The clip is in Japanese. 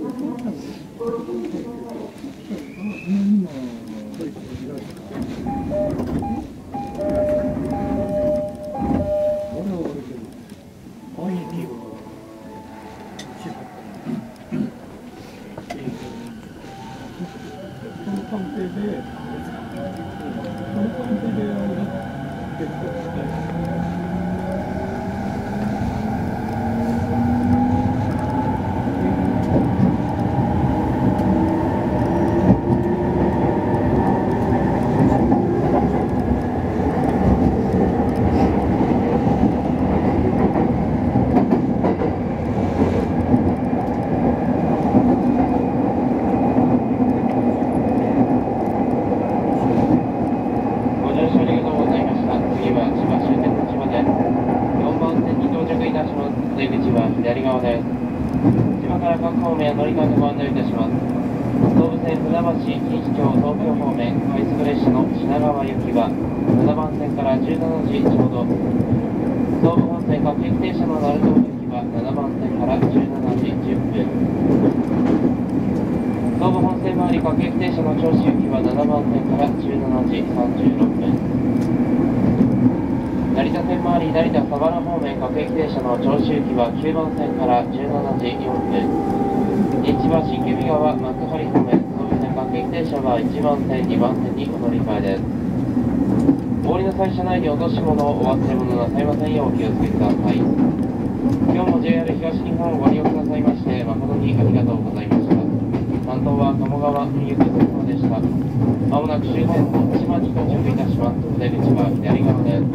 ご乗車ありがとうございました。次は千葉終点の千葉です。4番線に到着いたします。出口は左側です。千葉から各方面乗り換えご案内いたします。東武線船橋、錦糸町、東京方面、快速列車の品川行きは7番線から17時ちょうど。東武本線各駅停車の鳴門行きは7番線から17時10分。東武本線周り各駅停車の銚子行きは7番線から17時36分り成田佐原方面各駅停車の銚子行きは9番線から17時4分日橋木見川幕張方面東武線各駅停車は1番線2番線にお乗り換えですお降りの際車内に落とし物をお忘れ物なさいませんようお気をつけください今日も JR 東日本をご利用くださいまして誠にありがとうございました担当は鴨川運輸鉄道でした。まもなく終点の千葉に到着いたします。お出口は左側です。